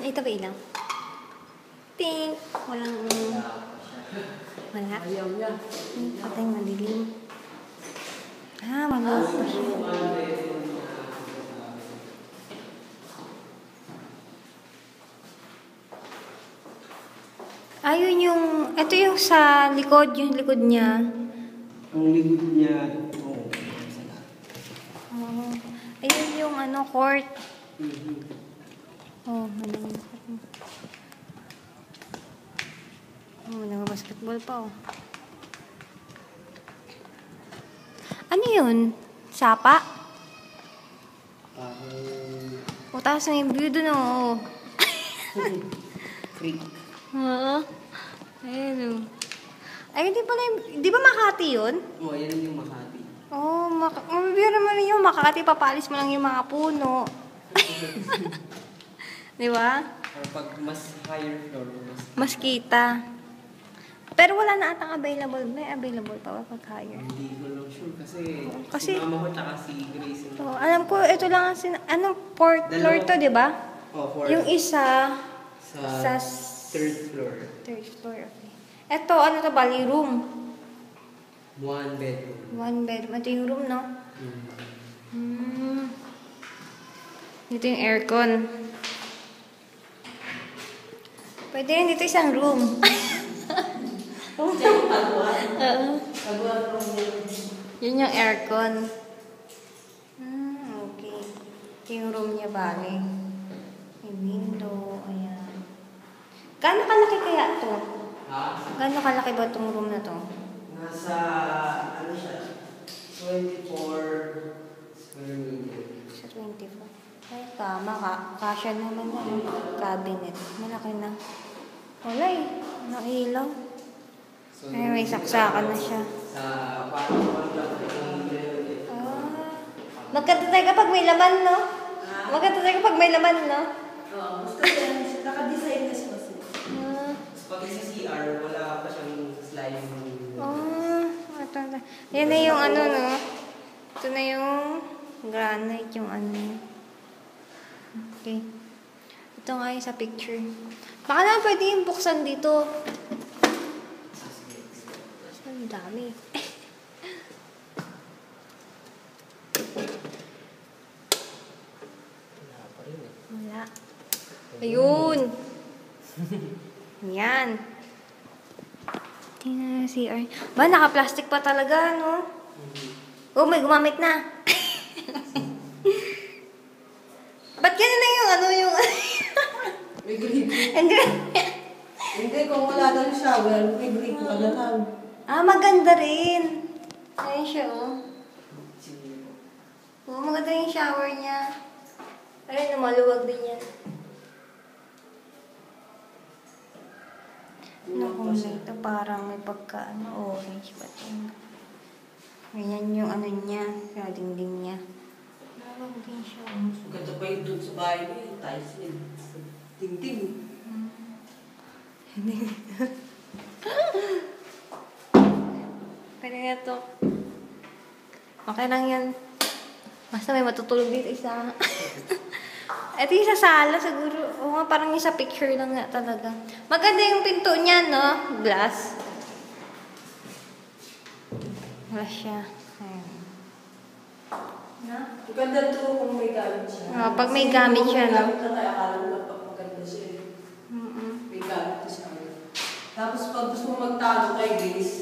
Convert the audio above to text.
Ito ba ilaw? Ting! Walang... Wala. Hmm, Patay madilim. Ah, maluwag pa siya. Ayun yung... Ito yung sa likod, yung likod niya. Ang likod niya, oo. Oh, ayun yung ano, court. Mhm. Oh, malamig pa rin. Oh, nag-basketball pa oh. Ano yun? Sapa? Parang O, taas na yung view dun oh. creek. Oo. Ayun oh. Ay, di pala yung, di ba Makati yun? Oo, yan yung Makati. Oo, oh, mak- mabibira naman yung Makati, papalis mo lang yung mga puno. di ba? Pag mas higher floor, mas Mas kita. Pero wala na atang available. May available pa ba pag higher? hindi ko lang sure kasi, Kasi- si mama ko tsaka si Grace. So, alam ko, ito lang ang sin... Anong fourth floor to, di ba? Oh, for Yung isa sa, sa third floor. third floor. Okay. Ito, ano to, bali room. One bedroom. One bedroom. Ito yung room, no? Mm. Hmm. Dito yung aircon. Pwede rin dito isang room. Oo. Yun yung aircon. Hmm, okay. Ito yung room niya, bali. May window, ayan. Gaano kalaki kaya to? Ha? Gaano kalaki ba itong room na to? Nasa, ano siya, 24 square meter. Sa 24. Ay, tama ka. Kasya naman na. yung Cabinet. Malaki na. Wala eh. Nailaw. So, Ay, may saksakan na siya. Sa Ah. Magkanta tayo kapag may laman, no? Magkanta tayo kapag may laman, no? Oo, yan. Naka-design na siya kasi. Ah. Pag sa CR, wala pa siyang Oh, ito na. Yan na yung ano, no? Ito na yung granite, yung ano. Okay. Ito nga yung sa picture. Baka naman pwede yung buksan dito. Ang dami. Wala eh. Ayun. Yan. Tingnan na si CR. Ba, naka-plastic pa talaga, no? Oh, may gumamit na. Ba't ganun na. May grip. Hindi. Kung wala daw yung shower, may grip ka na lang. ah, maganda rin. Ayun siya, oh. Oo, maganda yung shower niya. Ayun, maluwag din yan. Naku, ito parang may pagka, ano, orange pa ito. Ganyan yung ano niya, sa dingding niya. Maluwag din siya. oh. Ganda pa yung dun sa bahay niya, yung tiles niya. Ting-ting. Pwede na to. Okay lang yan. Basta may matutulog dito isa. Ito yung sa sala siguro. Oo nga, parang yung sa picture lang nga talaga. Maganda yung pinto niya, no? Glass. Wala siya. Ayan. Na? Ang ganda to kung may gamit siya. Ah, pag may gamit siya, no? Kung may gamit na akala mo magpapaganda siya. eh. Mm-mm. May gamit to siya. Tapos pag gusto mo magtalo kay Grace,